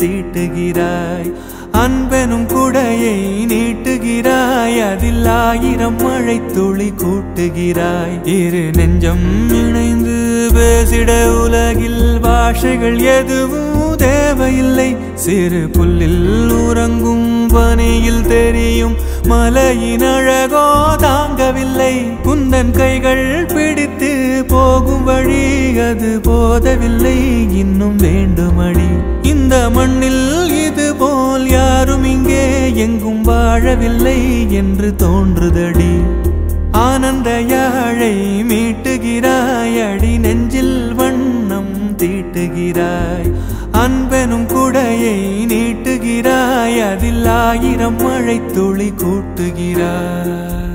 தீட்டுகிறாய் அன்பெனும் குடையை நீட்டுகிறாய். அதில் ஆயிரம் மழை துளி கூட்டுகிறாய். இரு நெஞ்சம் இணைந்து பேசிட உலகில் பாஷைகள் எதுவும் தேவையில்லை. சிறு புல்லில் உறங்கும் பனியில் தெரியும். மலையின் அழகோ தாங்கவில்லை. குந்தன் கைகள் பிடித்து போகும் வழி அது போதவில்லை. இன்னும் வேண்டுமடி. இந்த மண்ணில் இது போல் யாரும் இங்கே எங்கும் வாழவில்லை என்று தோன்றுதடி. ஆனந்த யாழை மீட்டுகிறாய் அடி நெஞ்சில் வண்ணம் தீட்டுகிறாய். அன்பெனும் குடையை நீட்டுகிறாய் அதில் ஆயிரம் மழை துளி கூட்டுகிறாய்.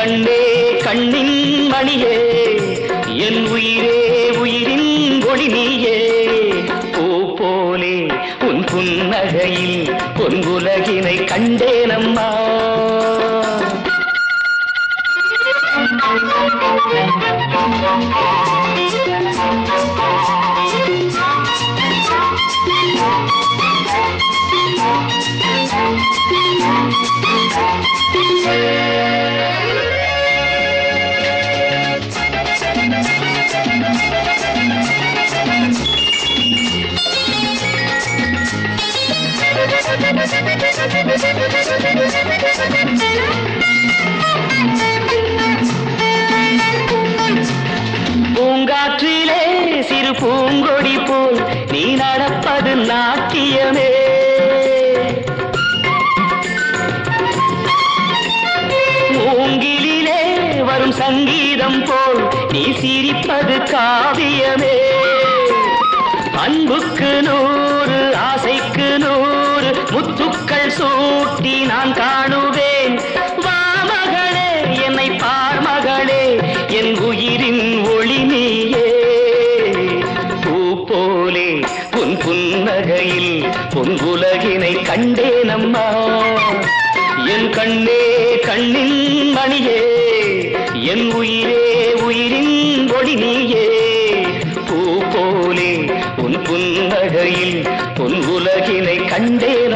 கண்ணே கண்ணின் மணியே என் உயிரே உயிரின் ஒளி பூ போலே உன் புன்னகையில் பொன்குலகினை கண்டேனம்மா பூங்காற்றிலே சிறு பூங்கொடி போல் நீ நடப்பது நாட்டியமே. மூங்கிலிலே வரும் சங்கீதம் போல் நீ சிரிப்பது காவியமே. அன்புக்கு நூறு ஆசைக்கு நூறு முத்துக்கு சூட்டி நான் காணுவேன். வா மகளே என்னை பார் மகளே என் உயிரின் ஒளி நீயே. பூ போலே உன் புன்னகையில் பொன் உலகினை கண்டேன் அம்மா. என் கண்ணே கண்ணின் மணியே என் உயிரே உயிரின் ஒளி நீயே. பூ போலே உன் புன்னகையில் பொன் உலகினை கண்டேன்